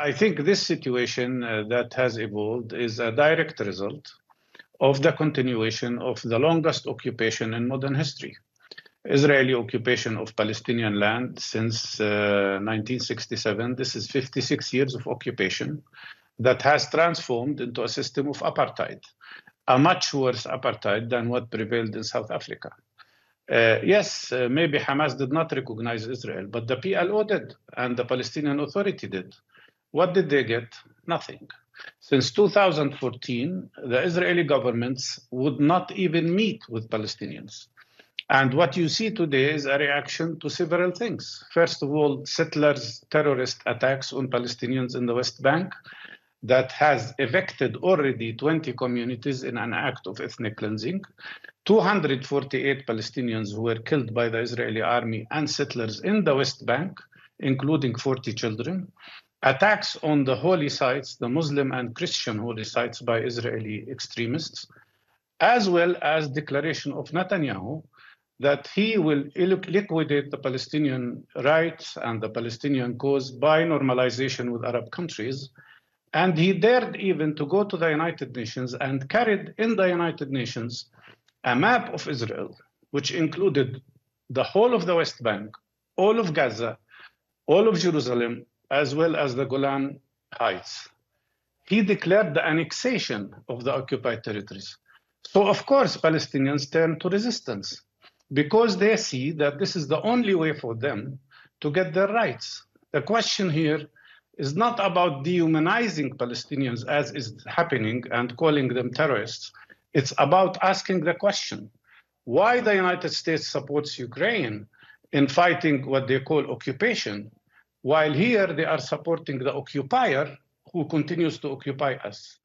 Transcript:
I think this situation uh, that has evolved is a direct result of the continuation of the longest occupation in modern history. Israeli occupation of Palestinian land since uh, 1967. This is 56 years of occupation that has transformed into a system of apartheid, a much worse apartheid than what prevailed in South Africa. Uh, yes, uh, maybe Hamas did not recognize Israel, but the PLO did, and the Palestinian Authority did. What did they get? Nothing. Since 2014, the Israeli governments would not even meet with Palestinians. And what you see today is a reaction to several things. First of all, settlers' terrorist attacks on Palestinians in the West Bank that has evicted already 20 communities in an act of ethnic cleansing. 248 Palestinians who were killed by the Israeli army and settlers in the West Bank, including 40 children. Attacks on the holy sites, the Muslim and Christian holy sites by Israeli extremists, as well as declaration of Netanyahu that he will liquidate the Palestinian rights and the Palestinian cause by normalization with Arab countries. And he dared even to go to the United Nations and carried in the United Nations a map of Israel, which included the whole of the West Bank, all of Gaza, all of Jerusalem, as well as the Golan Heights. He declared the annexation of the occupied territories. So, of course, Palestinians turned to resistance because they see that this is the only way for them to get their rights. The question here is not about dehumanizing Palestinians as is happening and calling them terrorists. It's about asking the question why the United States supports Ukraine in fighting what they call occupation, while here they are supporting the occupier who continues to occupy us.